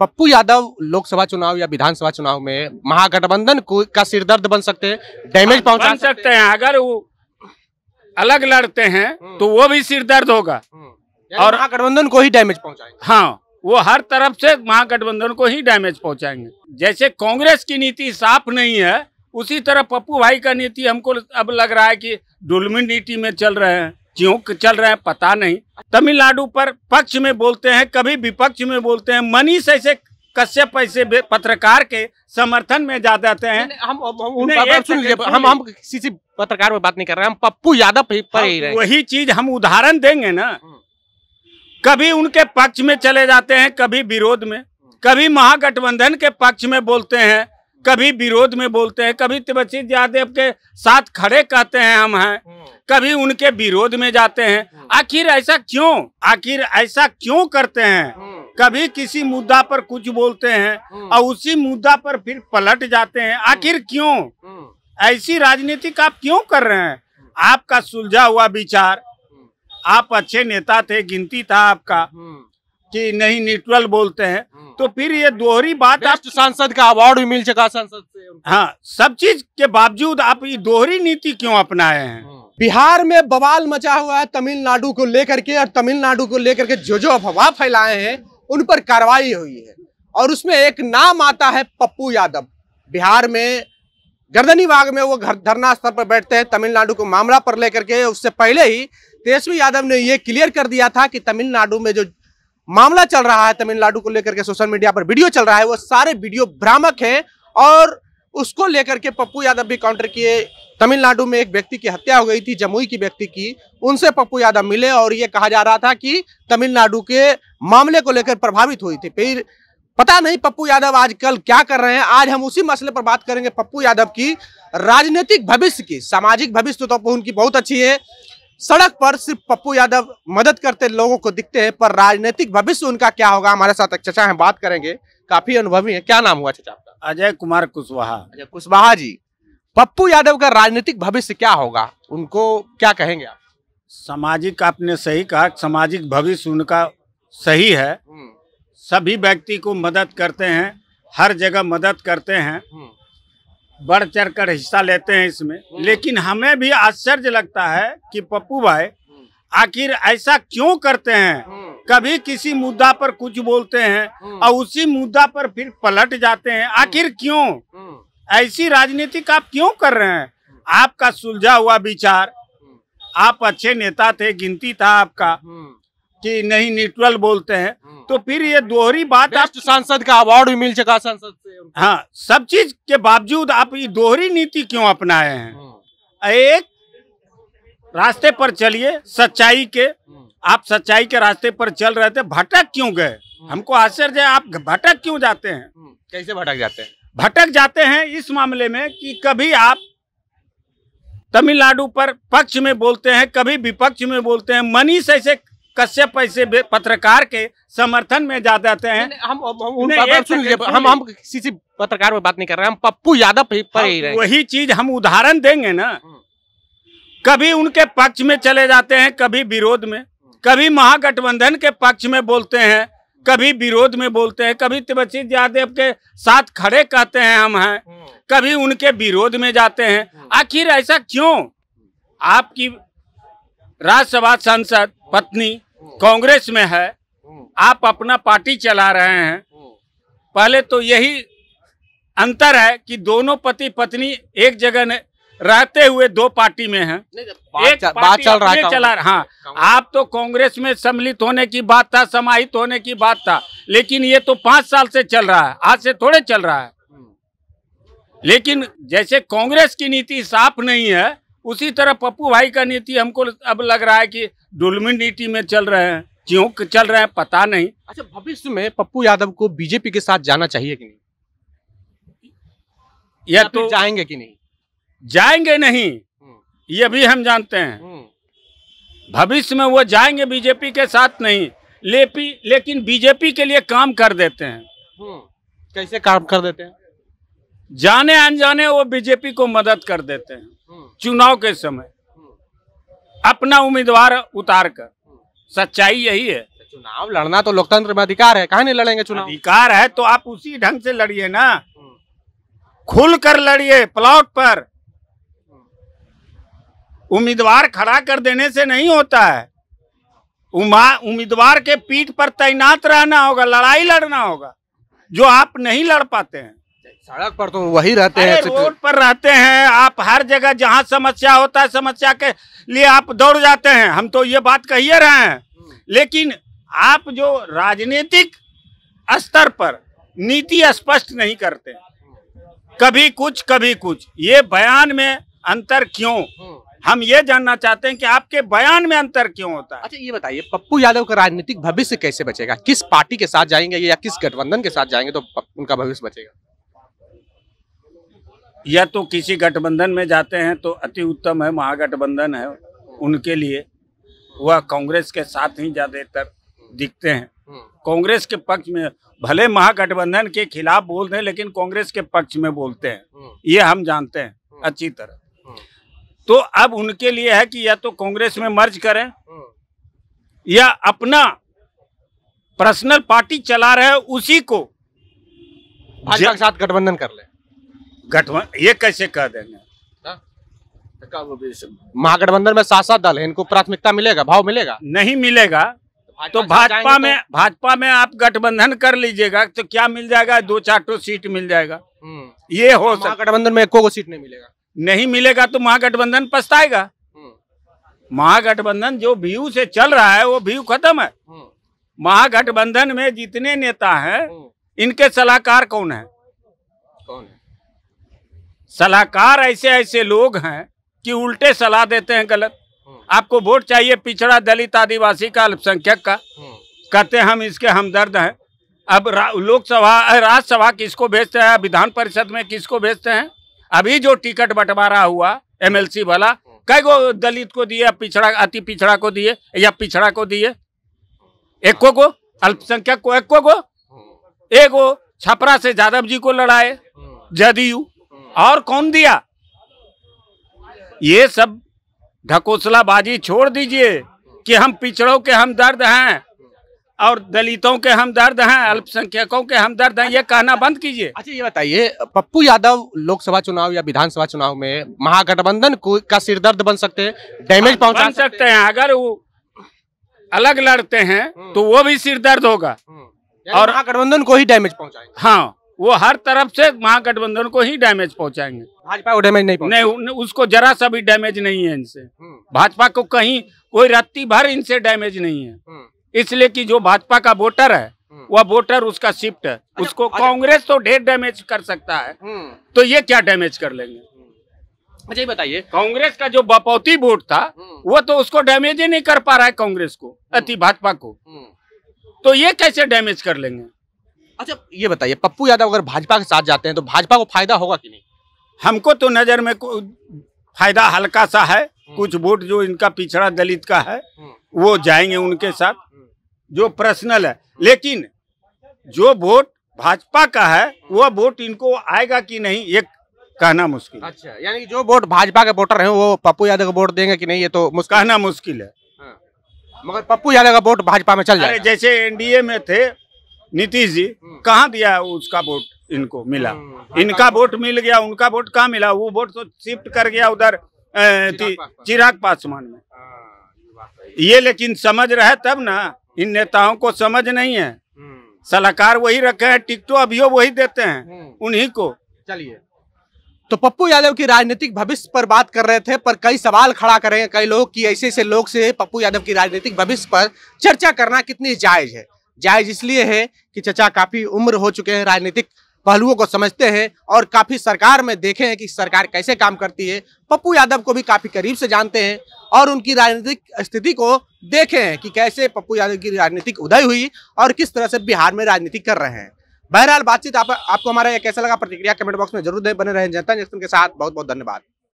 पप्पू यादव लोकसभा चुनाव या विधानसभा चुनाव में महागठबंधन को सिरदर्द बन सकते हैं डैमेज पहुँचा बन सकते हैं। अगर वो अलग लड़ते हैं हम्म। तो वो भी सिरदर्द होगा। और और- महागठबंधन को ही डैमेज पहुंचाएँगे। हाँ वो हर तरफ़ से महागठबंधन को ही डैमेज पहुंचाएँगे। जैसे कांग्रेस की नीति साफ़ नहीं है उसी तरह पप्पू भाई का नीति हमको अब लग रहा है कि डुलमी नीति में चल रहे हैं। क्यों चल रहे हैं पता नहीं। तमिलनाडु पर पक्ष में बोलते हैं कभी विपक्ष में बोलते हैं मनीष ऐसे कश्यप ऐसे बे- पत्रकार के समर्थन में जा जाते हैं। हम हम- हम हम- सुन लीजिए, हम हम किसी पत्रकार में बात नहीं कर रहे हैं हम पप्पू यादव पर ही रहे। वही चीज़ हम उदाहरण देंगे ना। हम्म। कभी उनके पक्ष में चले जाते हैं कभी विरोध में। कभी महागठबंधन के पक्ष में बोलते हैं कभी विरोध में बोलते हैं कभी तिबची यादव के साथ खड़े कहते हैं हम हैं कभी उनके विरोध में जाते हैं। आखिर ऐसा क्यों? आखिर ऐसा क्यों करते हैं? कभी किसी मुद्दा पर कुछ बोलते हैं और उसी मुद्दा पर फिर पलट जाते हैं। आखिर क्यों? ऐसी राजनीति आप क्यों कर रहे हैं? आपका सुलझा हुआ विचार। आप अच्छे नेता थे गिनती था आपका कि नहीं न्यूट्रल बोलते हैं। तो फिर ये दोहरी बात आप सांसद का अवार्ड भी मिल चुका संसद से हाँ सब चीज़ के बावजूद आप ये दोहरी नीति क्यों अपनाए हैं? बिहार में बवाल मचा हुआ है तमिलनाडु को लेकर के और तमिलनाडु को लेकर के जो जो अफवाह फैलाए हैं उन पर कार्रवाई हुई है। और उसमें एक नाम आता है पप्पू यादव। बिहार में गर्दनी बाग में वो घर धरना स्थल पर बैठते हैं तमिलनाडु को मामला पर लेकर के उससे पहले ही तेजस्वी यादव ने ये क्लियर कर दिया था कि तमिलनाडु में जो मामला चल रहा है तमिलनाडु को लेकर के सोशल मीडिया पर वीडियो चल रहा है, वो सारे वीडियो भ्रामक हैं और उसको लेकर के पप्पू यादव भी काउंटर किए। तमिलनाडु में एक व्यक्ति की हत्या हो गई थी, जमुई की व्यक्ति की। उनसे पप्पू यादव मिले और ये कहा जा रहा था कि तमिलनाडु के मामले को लेकर प्रभावित हुई थी। फिर पता नहीं पप्पू यादव आजकल क्या कर रहे हैं। आज हम उसी मसले पर बात करेंगे पप्पू यादव की राजनीतिक भविष्य की, सामाजिक भविष्य तो उनकी बहुत अच्छी है। सड़क पर सिर्फ़ पप्पू यादव मदद करते लोगों को दिखते हैं पर राजनीतिक भविष्य उनका क्या होगा? हमारे साथ एक चचा हैं बात करेंगे। काफ़ी अनुभवी है। क्या नाम हुआ चचा आपका? अजय कुमार कुशवाहा। अच्छा कुशवाहा जी। पप्पू यादव का राजनीतिक भविष्य क्या होगा? उनको क्या कहेंगे आप? सामाजिक आपने सही कहा सामाजिक भविष्य उनका सही है। सभी व्यक्ति को मदद करते हैं हर जगह मदद करते हैं। बढ़ चढ़ कर हिस्सा लेते हैं इसमें। लेकिन हमें भी आश्चर्य लगता है कि पप्पू भाई आखिर ऐसा क्यों करते हैं? कभी किसी मुद्दा पर कुछ बोलते हैं और उसी मुद्दा पर फिर पलट जाते हैं। आखिर क्यों? ऐसी राजनीति आप क्यों कर रहे हैं? आपका सुलझा हुआ विचार। आप अच्छे नेता थे गिनती था आपका कि नहीं न्यूट्रल बोलते हैं। तो फिर ये दोहरी बात आप सांसद का अवार्ड भी मिल चुका संसद से हाँ सब चीज़ के बावजूद आप ये दोहरी नीति क्यों अपनाए हैं? एक रास्ते पर चलिए सच्चाई के। आप सच्चाई के रास्ते पर चल रहे थे भटक क्यों गए? हमको आश्चर्य है आप भटक क्यों जाते हैं। कैसे भटक जाते हैं? भटक जाते हैं इस मामले में कि कभी आप तमिलनाडु पर पक्ष में बोलते हैं कभी विपक्ष में बोलते हैं मनीष ऐसे कश्यप ऐसे पत्रकार के समर्थन में जा जाते हैं। हम हम- हम हम- किसी से पत्रकार में बात नहीं कर रहे हैं हम पप्पू यादव पे पर ही रहे। वही चीज़ हम उदाहरण देंगे ना। हम्म। कभी उनके पक्ष में चले जाते हैं कभी विरोध में। कभी महागठबंधन के पक्ष में बोलते हैं कभी विरोध में बोलते हैं कभी तिबची यादव के साथ खड़े कहते हैं हम हैं। कभी उनके विरोध में जाते हैं। आखिर ऐसा क्यों? आपकी राज्यसभा सांसद पत्नी कांग्रेस में है आप अपना पार्टी चला रहे हैं। पहले तो यही अंतर है कि दोनों पति पत्नी एक जगह रहते हुए दो पार्टी में हैं। एक बात पार्टी चल रहा है चला हाँ आप तो कांग्रेस में सम्मिलित होने की बात था समाहित होने की बात था लेकिन ये तो पाँच साल से चल रहा है आज से थोड़े चल रहा है। लेकिन जैसे कांग्रेस की नीति साफ़ नहीं है उसी तरह पप्पू भाई का नीति हमको अब लग रहा है कि डुलमी में चल रहे हैं क्यों चल रहे हैं पता नहीं। अच्छा भविष्य में पप्पू यादव को बीजेपी के साथ जाना चाहिए कि नहीं? या तो जाएँगे कि नहीं? जाएँगे नहीं ये भी हम जानते हैं। भविष्य में वो जाएँगे बीजेपी के साथ नहीं लेपी लेकिन बीजेपी के लिए काम कर देते हैं। कैसे काम कर देते हैं? जाने अनजाने वो बीजेपी को मदद कर देते हैं चुनाव के समय। अपना उम्मीदवार उतार कर। सच्चाई यही है। चुनाव लड़ना तो लोकतंत्र में अधिकार है। कहा नहीं लड़ेंगे चुनाव? अधिकार है तो आप उसी ढंग से लड़िए ना। खुल कर लड़िए प्लॉट पर। उम्मीदवार खड़ा कर देने से नहीं होता है। उमा- उम्मीदवार के पीठ पर तैनात रहना होगा लड़ाई लड़ना होगा जो आप नहीं लड़ पाते हैं। सड़क पर तो वही रहते हैं रोड पर रहते हैं। आप हर जगह जहाँ समस्या होता है समस्या के लिए आप दौड़ जाते हैं। हम तो ये बात कहिए रहे हैं। लेकिन आप जो राजनीतिक स्तर पर नीति स्पष्ट नहीं करते। कभी कुछ कभी कुछ। ये बयान में अंतर क्यों? हम ये जानना चाहते हैं कि आपके बयान में अंतर क्यों होता है। अच्छा ये बताइए पप्पू यादव का राजनीतिक भविष्य कैसे बचेगा? किस पार्टी के साथ जाएँगे या किस गठबंधन के साथ जाएँगे तो उनका भविष्य बचेगा? या तो किसी गठबंधन में जाते हैं तो अति उत्तम है महागठबंधन है उनके लिए। वह कांग्रेस के साथ ही ज़्यादातर दिखते हैं। कांग्रेस के पक्ष में भले महागठबंधन के खिलाफ बोलते हैं लेकिन कांग्रेस के पक्ष में बोलते हैं। ये हम जानते हैं अच्छी तरह। तो अब उनके लिए है कि या तो कांग्रेस में मर्ज करें या अपना पर्सनल पार्टी चला रहे उसी को। भाजपा के साथ गठबंधन कर ले। गठबंधन ये कैसे कह देंगे? महागठबंधन में सात सात दल है इनको प्राथमिकता मिलेगा भाव मिलेगा? नहीं मिलेगा। तो भाजपा में भाजपा में आप गठबंधन कर लीजिएगा तो क्या मिल जाएगा? दो चार तो सीट मिल जाएगा। ये हो सकता महागठबंधन में एको को सीट नहीं मिलेगा। नहीं मिलेगा तो महागठबंधन पछताएगा। महागठबंधन जो व्यू से चल रहा है वो व्यू खत्म है। महागठबंधन में जितने नेता हैं इनके सलाहकार कौन है? कौन है? सलाहकार ऐसे ऐसे लोग हैं कि उल्टे सलाह देते हैं गलत। आपको वोट चाहिए पिछड़ा दलित आदिवासी का अल्पसंख्यक का। कहते हैं हम इसके हमदर्द हैं। अब लोकसभा राज्यसभा किसको भेजते हैं विधान परिषद में किसको भेजते हैं? अभी जो टिकट बंटवारा हुआ एमएलसी वाला कई गो दलित को दिए पिछड़ा अति पिछड़ा को दिए या पिछड़ा को दिए। एको को अल्पसंख्यक को एको को एगो छपरा से यादव जी को लड़ाए जदयू। और कौन दिया? ये सब ढकोसलाबाजी छोड़ दीजिए कि हम पिछड़ों के हम दर्द हैं और दलितों के हम दर्द हैं अल्पसंख्यकों के हम दर्द हैं ये कहना बंद कीजिए। अच्छा ये बताइए पप्पू यादव लोकसभा चुनाव या विधानसभा चुनाव में महागठबंधन को सिरदर्द बन सकते हैं डैमेज पहुँचा बन सकते हैं। अगर वो अलग लड़ते हैं तो वो भी सिर दर्द होगा और और- महागठबंधन को ही डैमेज पहुंचाएँगे। हाँ। वो हर तरफ़ से महागठबंधन को ही डैमेज पहुंचाएँगे। भाजपा को डैमेज नहीं नहीं उसको जरा सा भी डैमेज नहीं है इनसे। भाजपा को कहीं कोई रत्ती भर इनसे डैमेज नहीं है। इसलिए कि जो भाजपा का वोटर है वह वोटर उसका शिफ्ट है। उसको अच्छा। कांग्रेस तो ढेर डैमेज कर सकता है। तो ये क्या डैमेज कर लेंगे? अच्छा ये बताइए। कांग्रेस का जो बपौती वोट था वो तो उसको डैमेज ही नहीं कर पा रहा है कांग्रेस को अति भाजपा को। तो ये कैसे डैमेज कर लेंगे? अच्छा ये बताइए पप्पू यादव अगर भाजपा के साथ जाते हैं तो भाजपा को फ़ायदा होगा कि नहीं? हमको तो नज़र में फ़ायदा हल्का सा है कुछ वोट जो इनका पिछड़ा दलित का है वो जाएँगे उनके साथ। जो पर्सनल है लेकिन जो वोट भाजपा का है वो वोट इनको आएगा कि नहीं ये कहना मुश्किल अच्छा यानी जो वोट भाजपा के वोटर हैं वो पप्पू यादव को वोट देंगे कि नहीं ये तो मुश्किल कहना मुश्किल है। मगर पप्पू यादव का वोट भाजपा में चल जाएगा। जैसे एनडीए में थे नीतीश जी कहाँ दिया उसका वोट इनको मिला? हम्म, इनका वोट मिल गया उनका वोट कहाँ मिला? वो वोट तो शिफ्ट कर गया उधर चिराग पासवान। में। ये लेकिन समझ रहे तब ना इन नेताओं को समझ नहीं है। सलाहकार वही रखे हैं टिकटो अभियो वही देते हैं उन्हीं को। चलिए। तो पप्पू यादव की राजनीतिक भविष्य पर बात कर रहे थे पर कई सवाल खड़ा करेंगे कई लोग कि ऐसे ऐसे लोग से पप्पू यादव की राजनीतिक भविष्य पर चर्चा करना कितनी जायज़ है। जायज़ इसलिए है कि चचा काफ़ी उम्र हो चुके हैं राजनीतिक पहलुओं को समझते हैं और काफ़ी सरकार में देखे हैं कि सरकार कैसे काम करती है। पप्पू यादव को भी काफ़ी करीब से जानते हैं और उनकी राजनीतिक स्थिति को देखे हैं कि कैसे पप्पू यादव की राजनीतिक उदय हुई और किस तरह से बिहार में राजनीति कर रहे हैं। बहरहाल बातचीत आप, आपको हमारा ये कैसा लगा प्रतिक्रिया कमेंट बॉक्स में ज़रूर दें। बने रहे जनता जंक्शन के साथ। बहुत बहुत धन्यवाद।